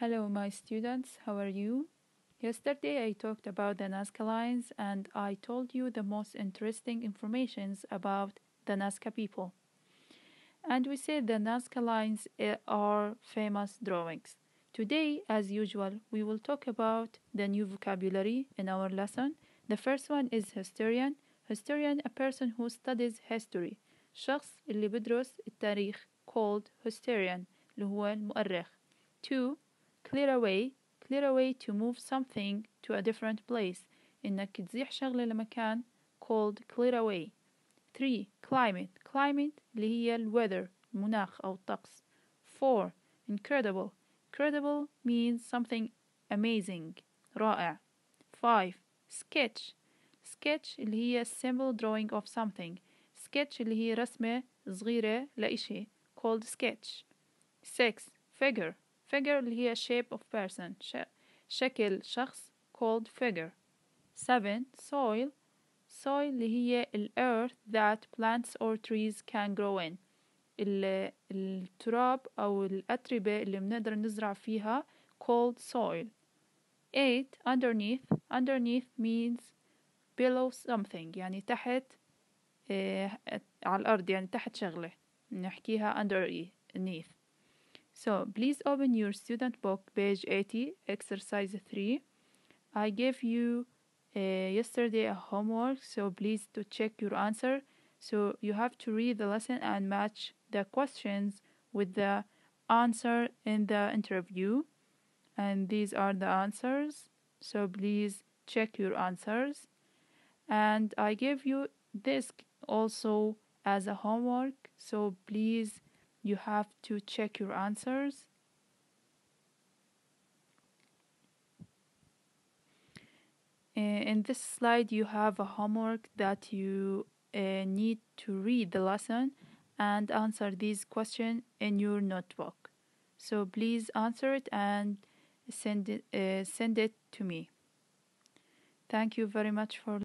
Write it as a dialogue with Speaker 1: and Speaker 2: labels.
Speaker 1: Hello, my students. How are you? Yesterday I talked about the Nazca lines and I told you the most interesting informations about the Nazca people. And we said the Nazca lines eh, are famous drawings. Today, as usual, we will talk about the new vocabulary in our lesson. The first one is historian. Historian, a person who studies history. شخص اللي بدرس التاريخ called historian اللي هو المؤرخ. Two, clear away clear away to move something to a different place إنك تزيح شغلة لمكان called clear away 3 climate climate اللي هي ال weather المناخ أو الطقس 4 incredible incredible means something amazing رائع 5 sketch sketch اللي هي simple drawing of something sketch اللي هي رسمة صغيرة لإشي called sketch 6 figure Figure اللي هي shape of person ش شكل شخص called figure 7 soil soil اللي هي ال earth that plants or trees can grow in ال التراب أو الأتربة اللي بنقدر نزرع فيها called soil 8 underneath underneath means below something يعني تحت إيه على الأرض يعني تحت شغلة نحكيها underneath So please open your student book, page 80, exercise 3. I gave you uh, yesterday a homework, so please to check your answer. So you have to read the lesson and match the questions with the answer in the interview. And these are the answers. So please check your answers. And I gave you this also as a homework. So please you have to check your answers. In this slide, you have a homework that you uh, need to read the lesson and answer these questions in your notebook. So please answer it and send it, uh, send it to me. Thank you very much for